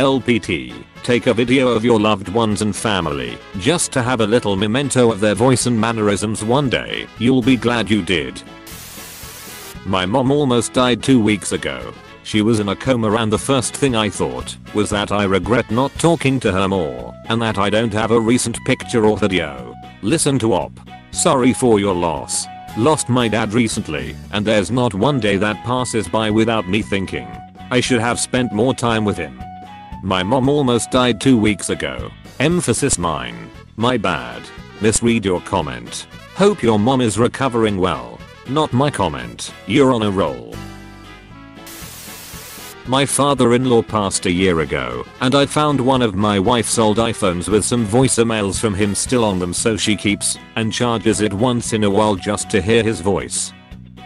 LPT, take a video of your loved ones and family, just to have a little memento of their voice and mannerisms one day. You'll be glad you did. My mom almost died two weeks ago. She was in a coma and the first thing I thought was that I regret not talking to her more and that I don't have a recent picture or video. Listen to op. Sorry for your loss. Lost my dad recently and there's not one day that passes by without me thinking I should have spent more time with him. My mom almost died two weeks ago. Emphasis mine. My bad. Misread your comment. Hope your mom is recovering well. Not my comment. You're on a roll. My father-in-law passed a year ago, and I found one of my wife's old iPhones with some voicemails from him still on them so she keeps and charges it once in a while just to hear his voice.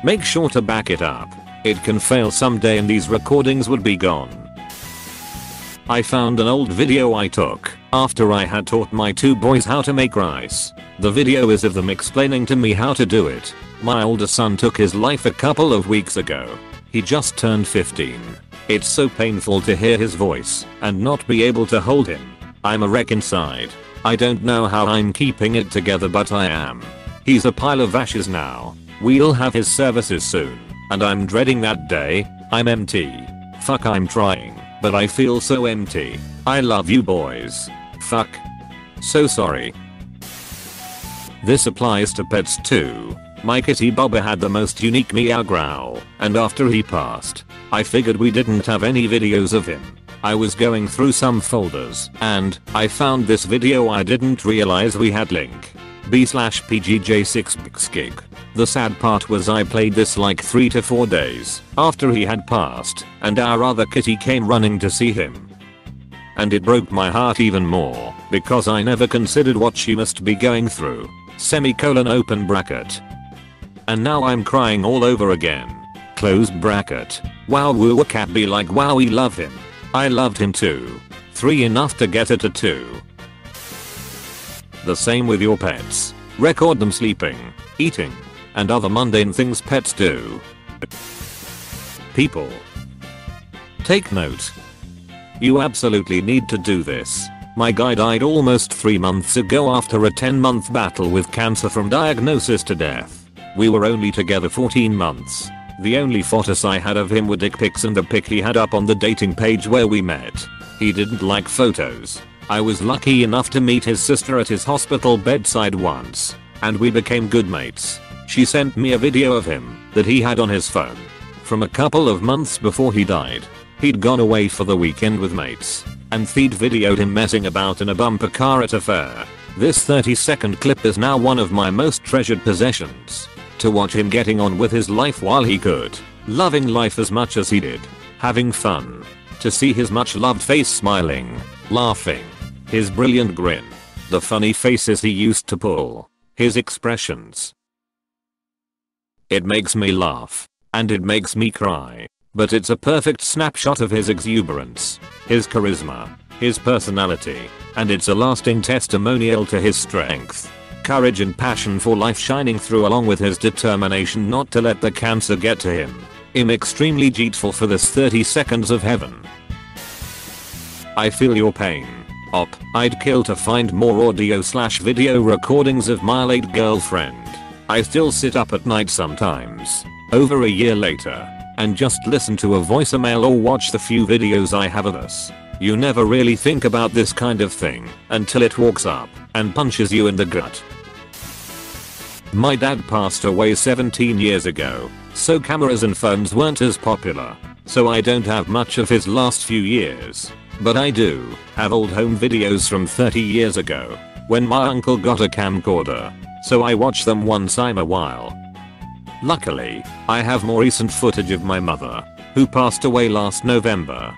Make sure to back it up. It can fail someday and these recordings would be gone. I found an old video I took after I had taught my two boys how to make rice. The video is of them explaining to me how to do it. My older son took his life a couple of weeks ago. He just turned 15. It's so painful to hear his voice and not be able to hold him. I'm a wreck inside. I don't know how I'm keeping it together but I am. He's a pile of ashes now. We'll have his services soon. And I'm dreading that day. I'm empty. Fuck I'm trying. But I feel so empty. I love you boys. Fuck. So sorry. This applies to pets too. My kitty Bubba had the most unique meow growl, and after he passed, I figured we didn't have any videos of him. I was going through some folders, and I found this video I didn't realize we had link. B slash PGJ6 The sad part was I played this like 3 to 4 days after he had passed, and our other kitty came running to see him. And it broke my heart even more, because I never considered what she must be going through. Semicolon open bracket. And now I'm crying all over again. Close bracket. Wow woo cat be like wow we love him. I loved him too. 3 enough to get it a 2. The same with your pets. Record them sleeping, eating, and other mundane things pets do. People. Take note. You absolutely need to do this. My guy died almost 3 months ago after a 10 month battle with cancer from diagnosis to death. We were only together 14 months. The only photos I had of him were dick pics and the pic he had up on the dating page where we met. He didn't like photos. I was lucky enough to meet his sister at his hospital bedside once, and we became good mates. She sent me a video of him that he had on his phone from a couple of months before he died. He'd gone away for the weekend with mates, and feed videoed him messing about in a bumper car at a fair. This 30 second clip is now one of my most treasured possessions to watch him getting on with his life while he could, loving life as much as he did, having fun, to see his much loved face smiling, laughing, his brilliant grin, the funny faces he used to pull, his expressions. It makes me laugh, and it makes me cry, but it's a perfect snapshot of his exuberance, his charisma, his personality, and it's a lasting testimonial to his strength courage and passion for life shining through along with his determination not to let the cancer get to him. I'm extremely grateful for this 30 seconds of heaven. I feel your pain. Op, I'd kill to find more audio slash video recordings of my late girlfriend. I still sit up at night sometimes, over a year later, and just listen to a voicemail or watch the few videos I have of us. You never really think about this kind of thing until it walks up and punches you in the gut. My dad passed away 17 years ago, so cameras and phones weren't as popular, so I don't have much of his last few years. But I do have old home videos from 30 years ago, when my uncle got a camcorder, so I watch them once in a while. Luckily, I have more recent footage of my mother, who passed away last November.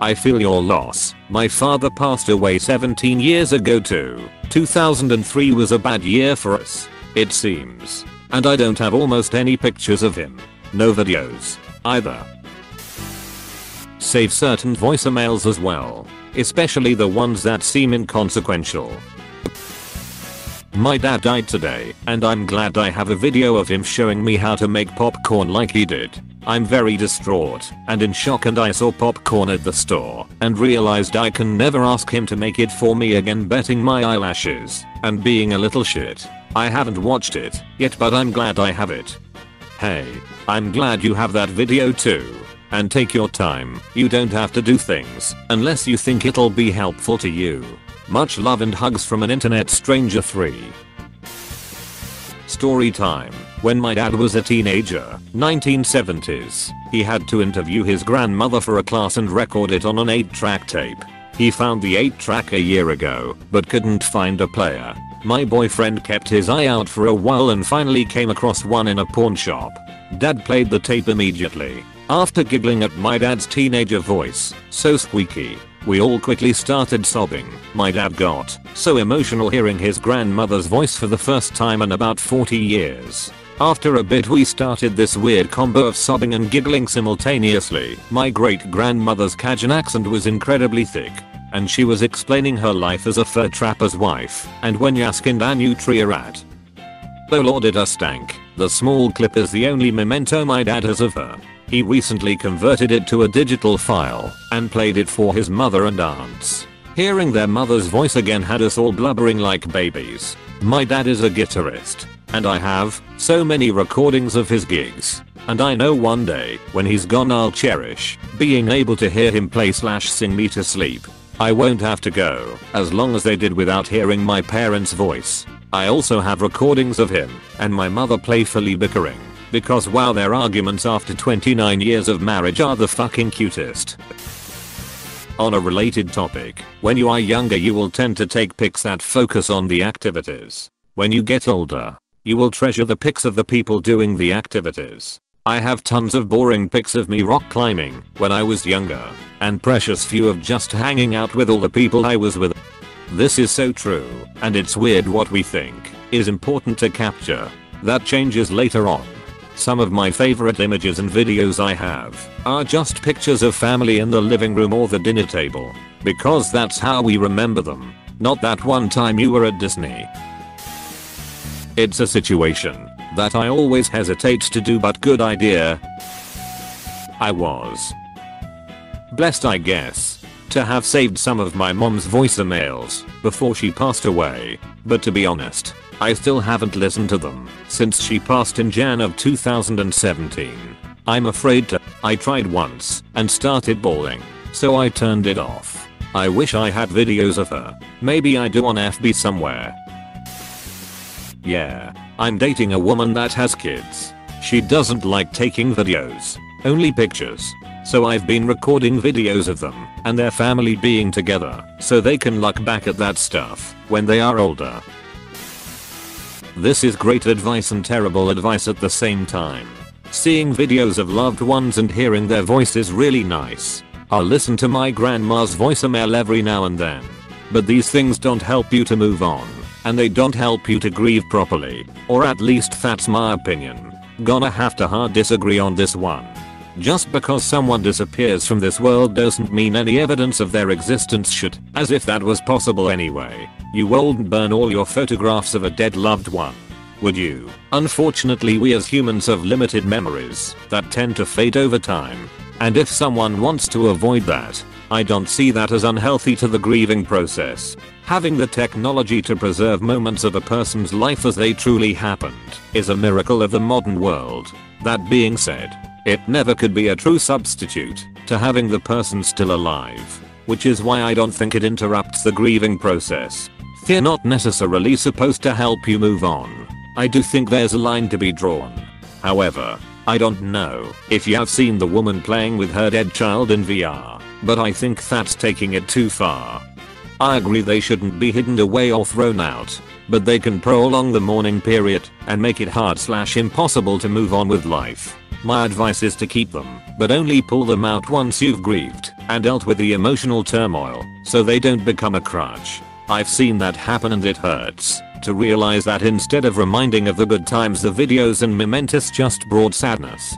I feel your loss. My father passed away 17 years ago too. 2003 was a bad year for us. It seems. And I don't have almost any pictures of him. No videos. Either. Save certain voicemails as well. Especially the ones that seem inconsequential. My dad died today, and I'm glad I have a video of him showing me how to make popcorn like he did. I'm very distraught and in shock and I saw popcorn at the store and realized I can never ask him to make it for me again betting my eyelashes and being a little shit. I haven't watched it yet but I'm glad I have it. Hey, I'm glad you have that video too. And take your time, you don't have to do things unless you think it'll be helpful to you. Much love and hugs from an internet stranger 3. Story time. When my dad was a teenager, 1970s, he had to interview his grandmother for a class and record it on an 8-track tape. He found the 8-track a year ago, but couldn't find a player. My boyfriend kept his eye out for a while and finally came across one in a pawn shop. Dad played the tape immediately. After giggling at my dad's teenager voice, so squeaky, we all quickly started sobbing. My dad got so emotional hearing his grandmother's voice for the first time in about 40 years. After a bit we started this weird combo of sobbing and giggling simultaneously. My great grandmother's Cajun accent was incredibly thick. And she was explaining her life as a fur trapper's wife and when Yaskind a nutria rat. Oh lord it a stank. The small clip is the only memento my dad has of her. He recently converted it to a digital file and played it for his mother and aunts. Hearing their mother's voice again had us all blubbering like babies. My dad is a guitarist and I have so many recordings of his gigs. And I know one day when he's gone I'll cherish being able to hear him play slash sing me to sleep. I won't have to go as long as they did without hearing my parents voice. I also have recordings of him and my mother playfully bickering because wow their arguments after 29 years of marriage are the fucking cutest. On a related topic, when you are younger you will tend to take pics that focus on the activities. When you get older, you will treasure the pics of the people doing the activities. I have tons of boring pics of me rock climbing when I was younger, and precious few of just hanging out with all the people I was with. This is so true, and it's weird what we think is important to capture. That changes later on. Some of my favorite images and videos I have are just pictures of family in the living room or the dinner table. Because that's how we remember them. Not that one time you were at Disney. It's a situation that I always hesitate to do but good idea. I was blessed I guess to have saved some of my mom's voicemails before she passed away. But to be honest, I still haven't listened to them since she passed in Jan of 2017. I'm afraid to. I tried once and started bawling, so I turned it off. I wish I had videos of her. Maybe I do on FB somewhere. Yeah, I'm dating a woman that has kids. She doesn't like taking videos, only pictures. So I've been recording videos of them and their family being together so they can look back at that stuff when they are older. This is great advice and terrible advice at the same time. Seeing videos of loved ones and hearing their voice is really nice. I'll listen to my grandma's voicemail every now and then. But these things don't help you to move on. And they don't help you to grieve properly. Or at least that's my opinion. Gonna have to hard disagree on this one. Just because someone disappears from this world doesn't mean any evidence of their existence should, as if that was possible anyway. You wouldn't burn all your photographs of a dead loved one. Would you? Unfortunately we as humans have limited memories that tend to fade over time. And if someone wants to avoid that, I don't see that as unhealthy to the grieving process. Having the technology to preserve moments of a person's life as they truly happened is a miracle of the modern world. That being said, it never could be a true substitute to having the person still alive. Which is why I don't think it interrupts the grieving process. They're not necessarily supposed to help you move on. I do think there's a line to be drawn. However, I don't know if you have seen the woman playing with her dead child in VR, but I think that's taking it too far. I agree they shouldn't be hidden away or thrown out, but they can prolong the mourning period and make it hard slash impossible to move on with life. My advice is to keep them, but only pull them out once you've grieved and dealt with the emotional turmoil so they don't become a crutch. I've seen that happen and it hurts to realize that instead of reminding of the good times the videos and mementos just brought sadness.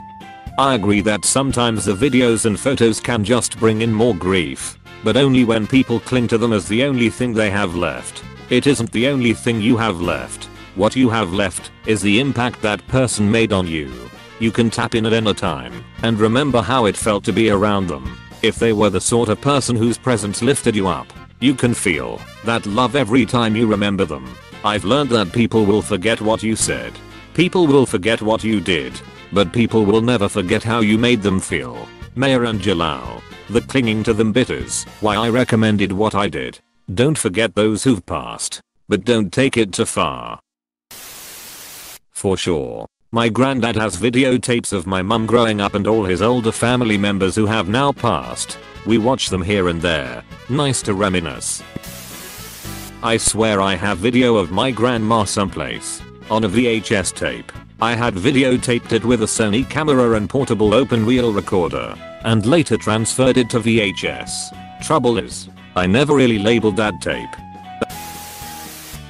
I agree that sometimes the videos and photos can just bring in more grief, but only when people cling to them as the only thing they have left. It isn't the only thing you have left. What you have left is the impact that person made on you. You can tap in at any time and remember how it felt to be around them. If they were the sort of person whose presence lifted you up, you can feel that love every time you remember them. I've learned that people will forget what you said. People will forget what you did. But people will never forget how you made them feel. Maya Angelou. The clinging to them bitters. Why I recommended what I did. Don't forget those who've passed. But don't take it too far. For sure. My granddad has videotapes of my mum growing up and all his older family members who have now passed. We watch them here and there. Nice to reminisce. I swear I have video of my grandma someplace. On a VHS tape. I had videotaped it with a Sony camera and portable open reel recorder. And later transferred it to VHS. Trouble is, I never really labeled that tape.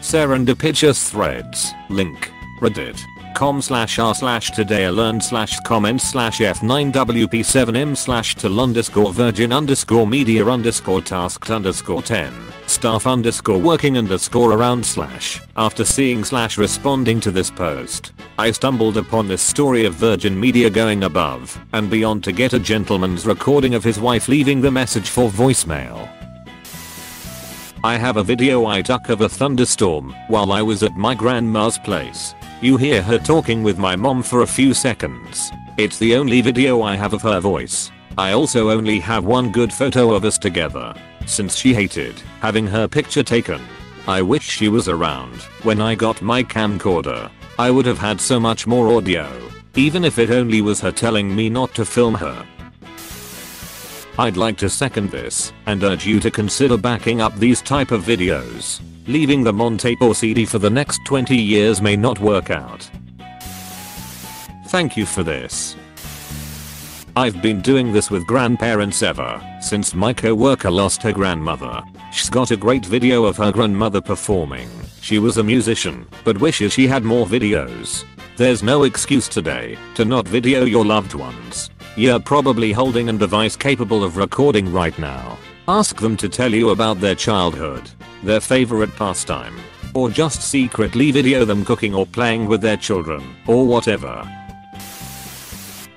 Serendipitous threads. Link. Reddit com slash r slash today I learned slash comment slash f9wp7m slash till underscore virgin underscore media underscore tasked underscore 10 staff underscore working underscore around slash after seeing slash responding to this post I stumbled upon this story of Virgin Media going above and beyond to get a gentleman's recording of his wife leaving the message for voicemail I have a video I took of a thunderstorm while I was at my grandma's place. You hear her talking with my mom for a few seconds. It's the only video I have of her voice. I also only have one good photo of us together. Since she hated having her picture taken. I wish she was around when I got my camcorder. I would have had so much more audio. Even if it only was her telling me not to film her. I'd like to second this and urge you to consider backing up these type of videos. Leaving them on tape or CD for the next 20 years may not work out. Thank you for this. I've been doing this with grandparents ever since my co-worker lost her grandmother. She's got a great video of her grandmother performing. She was a musician, but wishes she had more videos. There's no excuse today to not video your loved ones. You're probably holding a device capable of recording right now. Ask them to tell you about their childhood, their favorite pastime, or just secretly video them cooking or playing with their children, or whatever.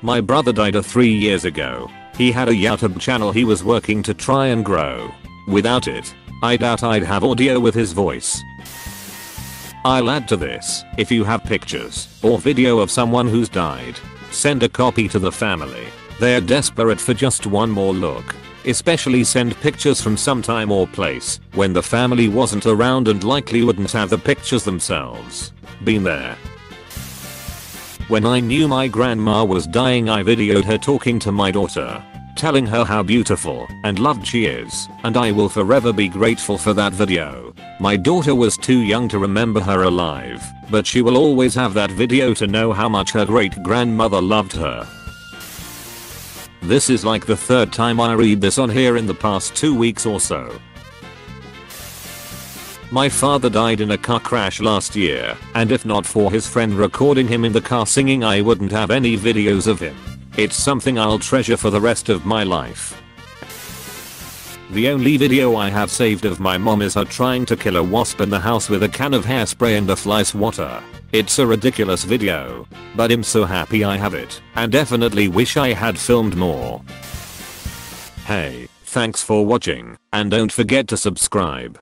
My brother died a 3 years ago. He had a YouTube channel he was working to try and grow. Without it, I doubt I'd have audio with his voice. I'll add to this, if you have pictures or video of someone who's died, Send a copy to the family. They're desperate for just one more look. Especially send pictures from some time or place when the family wasn't around and likely wouldn't have the pictures themselves. Been there. When I knew my grandma was dying I videoed her talking to my daughter. Telling her how beautiful and loved she is, and I will forever be grateful for that video. My daughter was too young to remember her alive, but she will always have that video to know how much her great grandmother loved her. This is like the third time I read this on here in the past two weeks or so. My father died in a car crash last year, and if not for his friend recording him in the car singing I wouldn't have any videos of him. It's something I'll treasure for the rest of my life. The only video I have saved of my mom is her trying to kill a wasp in the house with a can of hairspray and a fly swatter. It's a ridiculous video, but I'm so happy I have it, and definitely wish I had filmed more. Hey, thanks for watching, and don't forget to subscribe.